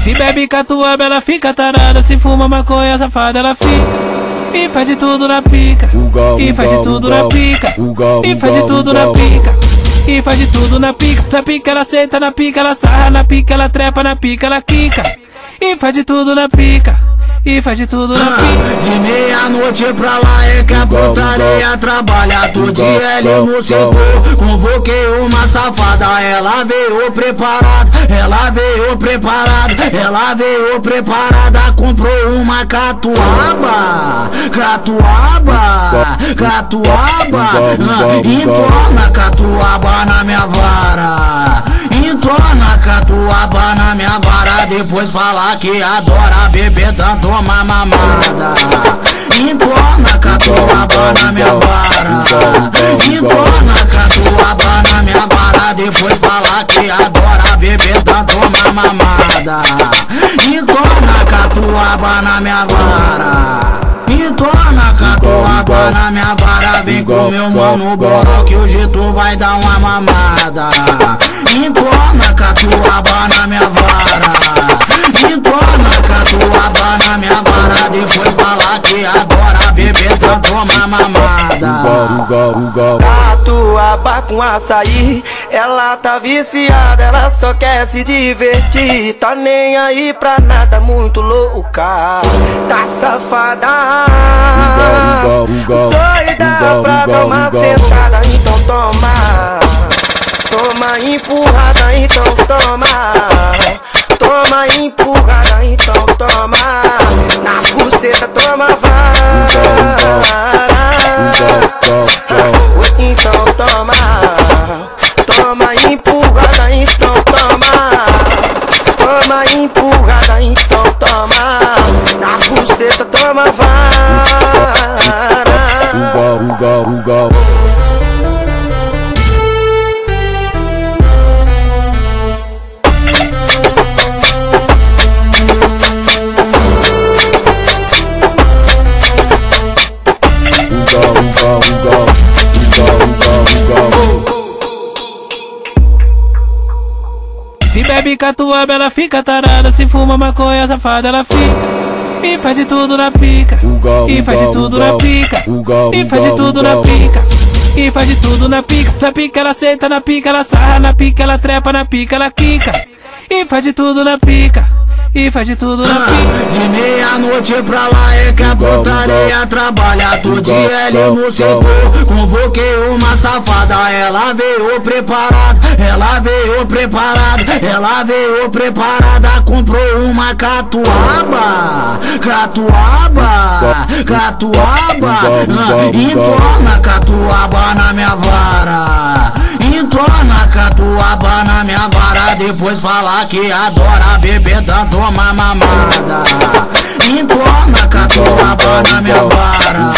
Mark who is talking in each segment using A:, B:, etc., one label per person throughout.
A: Se bebe catuaba, ela fica tarada. Se fuma maconha, safada, ela fica. E faz de tudo na pica. E faz de tudo na pica. E faz de tudo na pica. E faz de tudo na pica. Na pica ela senta, na pica ela sarra, na pica ela trepa, na pica ela quica. E faz de tudo na pica. E faz de tudo na pica.
B: De meia-noite pra lá é que a putaria trabalha. Todo dia ele no setor Convoquei uma safada Ela veio preparada. Ela veio preparada Ela veio preparada. Comprou uma catuaba Catuaba Catuaba. Entorna catuaba na minha vara Entorna catuaba na minha vara Depois fala que adora beber tanto uma mamada. Entorna catuaba na minha vara. Entorna catuaba na minha vara Depois fala que adora beber tanto uma mamada. Entorna catuaba na minha vara catuaba na minha vara Vem com meu mano bora que hoje tu vai dar uma mamada. Entorna catuaba na minha vara. Entorna catuaba na minha vara. Depois fala que adora beber tanto uma mamada.
C: Catuaba com açaí, ela tá viciada, ela só quer se divertir. Tá nem aí pra nada, muito louca. Tá safada, doida pra dar uma sentada, então toma. Toma empurrada, então toma. Toma empurrada, então toma. Na buceta toma vara. Empurrada, então toma, na buceta toma vara.
A: Se bebe catuaba, ela fica tarada. Se fuma maconha, safada, ela fica. E faz de tudo na pica. E faz de tudo na pica. E faz de tudo na pica. E faz de tudo na pica. Na pica ela senta, na pica ela sarra, na pica ela trepa, na pica ela quica. E faz de tudo na pica. E faz de tudo na pica.
B: De meia-noite pra lá é que a putaria trabalha. Todo dia ele no setor Convoquei uma safada Ela veio preparada. Ela veio preparada Ela veio preparada. Comprou uma catuaba Catuaba Catuaba. Entorna catuaba na minha vara Catuaba na minha vara Depois fala que adora beber tanto uma mamada. Entorna catuaba na minha vara.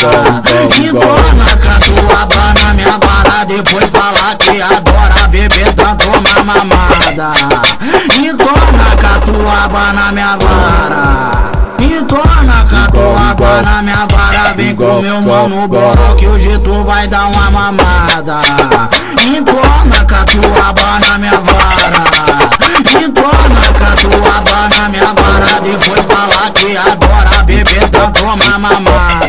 B: Entorna catuaba na minha vara Depois fala que adora beber tanto uma mamada. Entorna catuaba na minha vara catuaba na minha vara Vem com meu mano bora que hoje tu vai dar uma mamada. Entorna catuaba na minha vara. Entorna catuaba na minha vara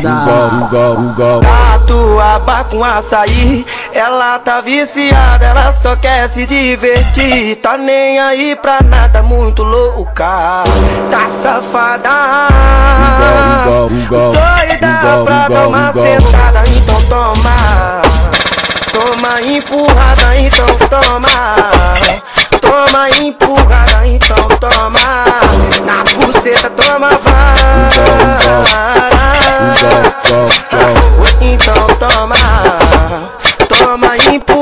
B: parada. Uga.
C: Tatuaba com açaí, ela tá viciada, ela só quer se divertir. Tá nem aí pra nada, muito louca. Tá safada. Doida pra dar uma sentada, então toma. Toma empurrada, então toma. Toma empurrada, então toma. Na buceta toma vai. Então toma, toma impulso.